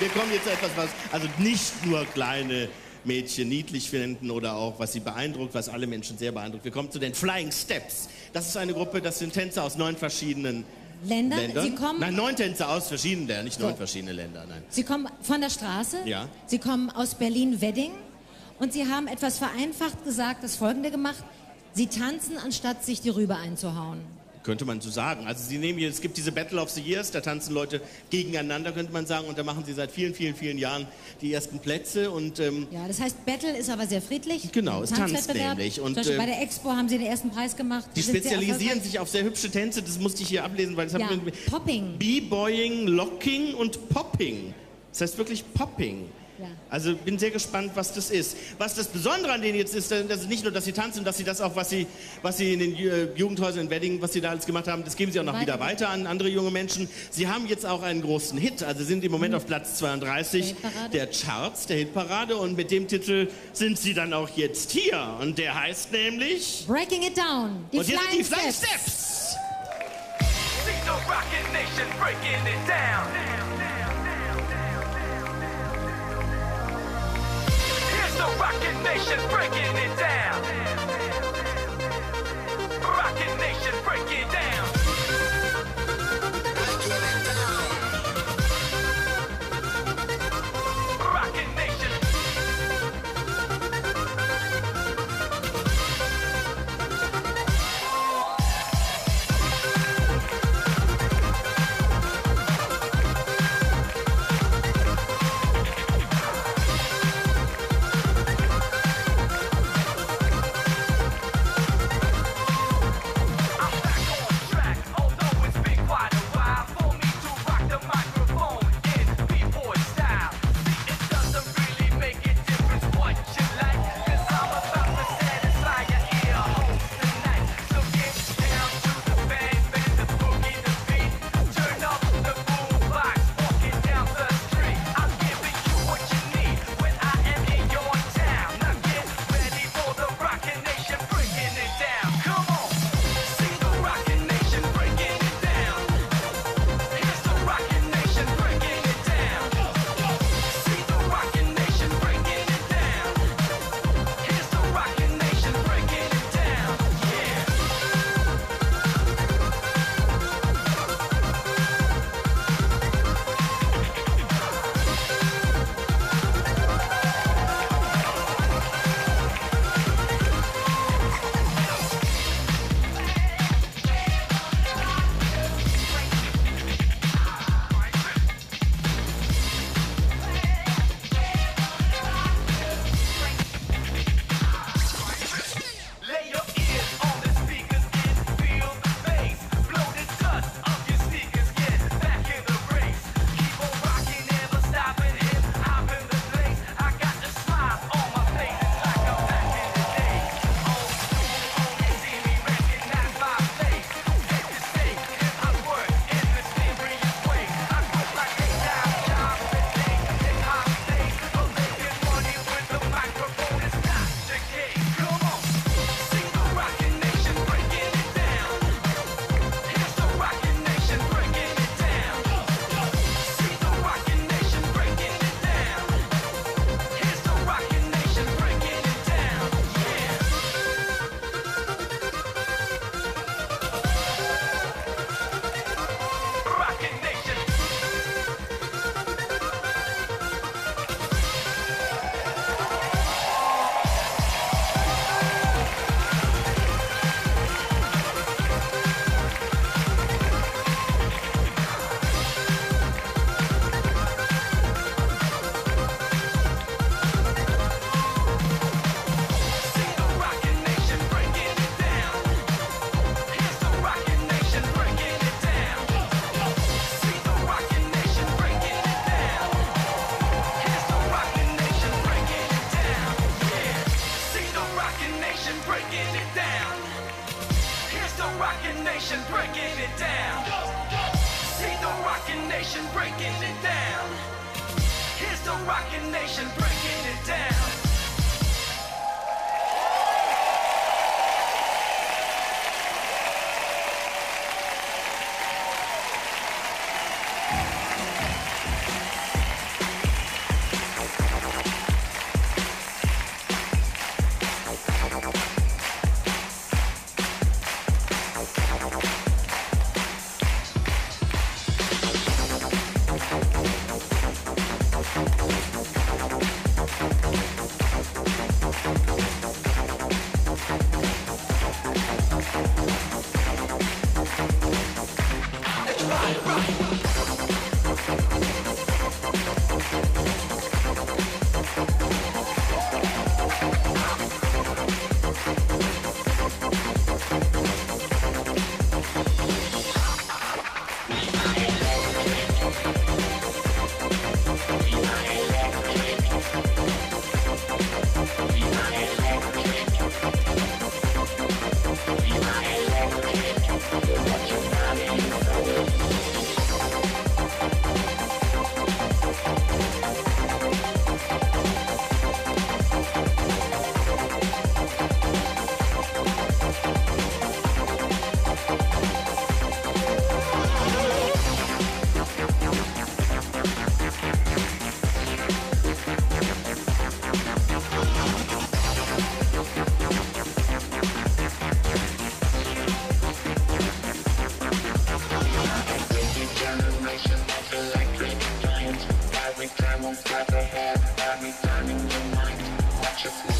Wir kommen jetzt zu etwas, was also nicht nur kleine Mädchen niedlich finden oder auch, was sie beeindruckt, was alle Menschen sehr beeindruckt. Wir kommen zu den Flying Steps. Das ist eine Gruppe, das sind Tänzer aus neun verschiedenen Ländern. Ländern. Sie kommen, Nein, neun Tänzer aus verschiedenen Ländern, nicht So. neun verschiedene Länder, nein. Sie kommen von der Straße. Ja. Sie kommen aus Berlin-Wedding. Und Sie haben etwas vereinfacht gesagt, das Folgende gemacht. Sie tanzen, anstatt sich die Rübe einzuhauen. Könnte man so sagen. Also sie nehmen hier, es gibt diese Battle of the Years, da tanzen Leute gegeneinander, könnte man sagen, und da machen sie seit vielen, vielen, vielen Jahren die ersten Plätze und ähm, Ja, das heißt, Battle ist aber sehr friedlich. Genau, es tanzt nämlich. Und, Zum Beispiel bei der Expo haben Sie den ersten Preis gemacht. die sind spezialisieren sich auf sehr hübsche Tänze, das musste ich hier ablesen, weil es Ja, haben Popping. B-Boying, Locking und Popping. Das heißt wirklich Popping. Ja. Also bin sehr gespannt, was das ist. Was das Besondere an denen jetzt ist, äh, dass es nicht nur, dass sie tanzen, dass sie das auch, was sie, was sie in den Ju- Jugendhäusern in Wedding, was sie da alles gemacht haben, das geben sie auch noch wieder Weiter. an andere junge Menschen. Sie haben jetzt auch einen großen Hit, also sind im Moment auf Platz 32 Mhm. Der der Charts, der Hitparade und mit dem Titel sind sie dann auch jetzt hier und der heißt nämlich Breaking it down. Die und hier sind die Flying Steps. Steps. See the Rocket Nation breaking it down. Rocket Nation breaking it down. Rocket Nation break it down. Nation breaking it down. Here's the Rocket Nation breaking I won't a hand, I'll your mind. Watch your